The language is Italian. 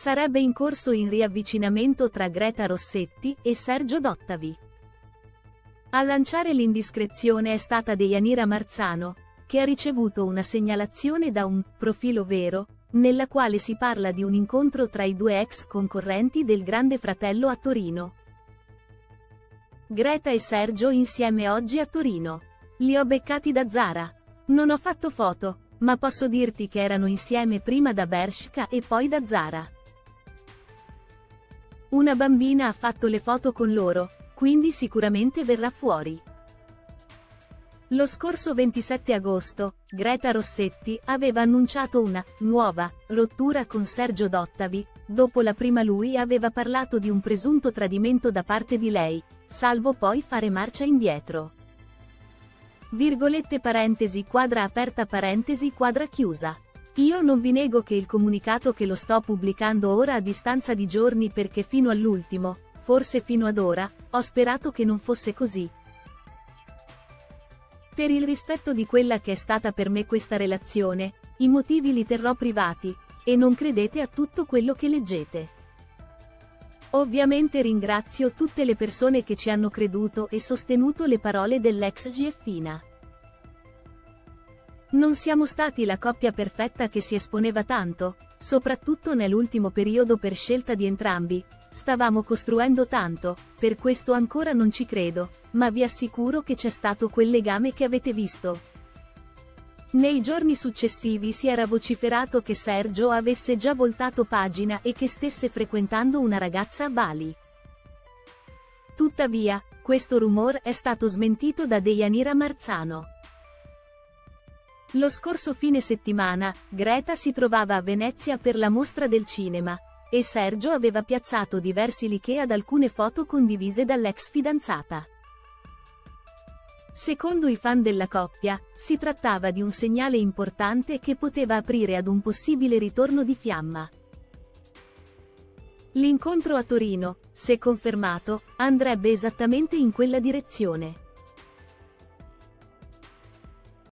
Sarebbe in corso in riavvicinamento tra Greta Rossetti e Sergio Dottavi. A lanciare l'indiscrezione è stata Deianira Marzano, che ha ricevuto una segnalazione da un profilo vero, nella quale si parla di un incontro tra i due ex concorrenti del Grande Fratello a Torino. Greta e Sergio insieme oggi a Torino. Li ho beccati da Zara. Non ho fatto foto, ma posso dirti che erano insieme prima da Bershka e poi da Zara. Una bambina ha fatto le foto con loro, quindi sicuramente verrà fuori. Lo scorso 27 agosto, Greta Rossetti aveva annunciato una nuova rottura con Sergio Dottavi, dopo la prima lui aveva parlato di un presunto tradimento da parte di lei, salvo poi fare marcia indietro. Virgolette parentesi quadra aperta parentesi quadra chiusa. Io non vi nego che il comunicato che lo sto pubblicando ora a distanza di giorni perché fino all'ultimo, forse fino ad ora, ho sperato che non fosse così, per il rispetto di quella che è stata per me questa relazione, i motivi li terrò privati, e non credete a tutto quello che leggete. Ovviamente ringrazio tutte le persone che ci hanno creduto e sostenuto le parole dell'ex GFina. Non siamo stati la coppia perfetta che si esponeva tanto, soprattutto nell'ultimo periodo per scelta di entrambi, stavamo costruendo tanto, per questo ancora non ci credo, ma vi assicuro che c'è stato quel legame che avete visto. Nei giorni successivi si era vociferato che Sergio avesse già voltato pagina e che stesse frequentando una ragazza a Bali. Tuttavia, questo rumor è stato smentito da Deianira Marzano. Lo scorso fine settimana, Greta si trovava a Venezia per la mostra del cinema, e Sergio aveva piazzato diversi like ad alcune foto condivise dall'ex fidanzata. Secondo i fan della coppia, si trattava di un segnale importante che poteva aprire ad un possibile ritorno di fiamma. L'incontro a Torino, se confermato, andrebbe esattamente in quella direzione.